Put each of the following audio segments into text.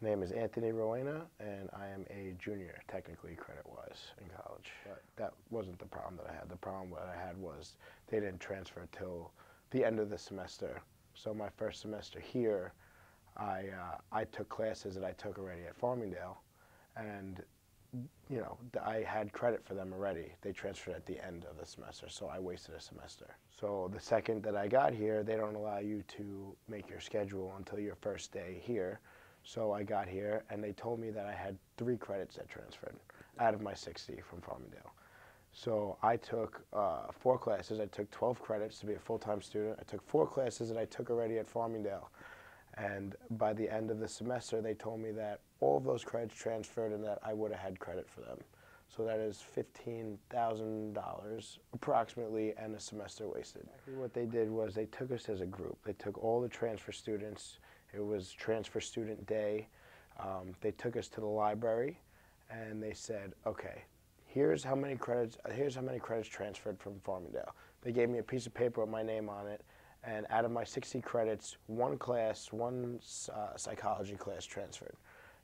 My name is Anthony Rohena, and I am a junior, technically credit-wise, in college. But that wasn't the problem that I had. The problem that I had was they didn't transfer till the end of the semester. So my first semester here, I uh, I took classes that I took already at Farmingdale, and you know I had credit for them already. They transferred at the end of the semester, so I wasted a semester. So the second that I got here, they don't allow you to make your schedule until your first day here. So I got here, and they told me that I had three credits that transferred out of my 60 from Farmingdale. So I took uh, four classes. I took 12 credits to be a full-time student. I took four classes that I took already at Farmingdale. And by the end of the semester, they told me that all of those credits transferred and that I would have had credit for them. So that is $15,000 approximately and a semester wasted. What they did was they took us as a group. They took all the transfer students. It was transfer student day. Um, they took us to the library and they said, okay, here's how many credits, here's how many credits transferred from Farmingdale. They gave me a piece of paper with my name on it and out of my 60 credits, one class, one uh, psychology class transferred,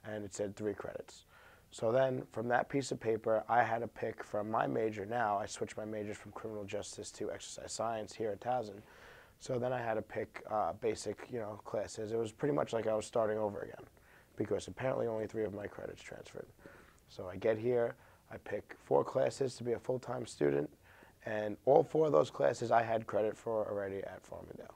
and it said three credits. So then, from that piece of paper, I had to pick from my major now. I switched my majors from criminal justice to exercise science here at Towson. So then I had to pick uh, basic, you know, classes. It was pretty much like I was starting over again, because apparently only three of my credits transferred. So I get here, I pick four classes to be a full-time student, and all four of those classes I had credit for already at Farmingdale.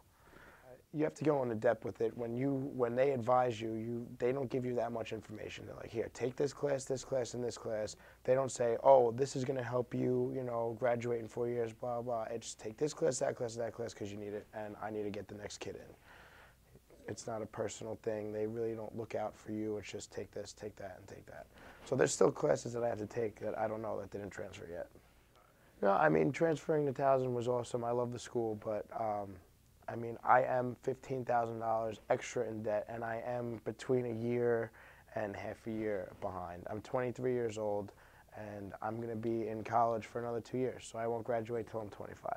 You have to go into depth with it. When you when they advise you, you they don't give you that much information. They're like, here, take this class, this class, and this class. They don't say, oh, this is going to help you, you know, graduate in four years, blah blah. It's take this class, that class, that class because you need it, and I need to get the next kid in. It's not a personal thing. They really don't look out for you. It's just take this, take that, and take that. So there's still classes that I have to take that I don't know that didn't transfer yet. No, I mean, transferring to Towson was awesome. I love the school, but um, I mean, I am $15,000 extra in debt, and I am between a year and half a year behind. I'm 23 years old, and I'm going to be in college for another two years, so I won't graduate till I'm 25.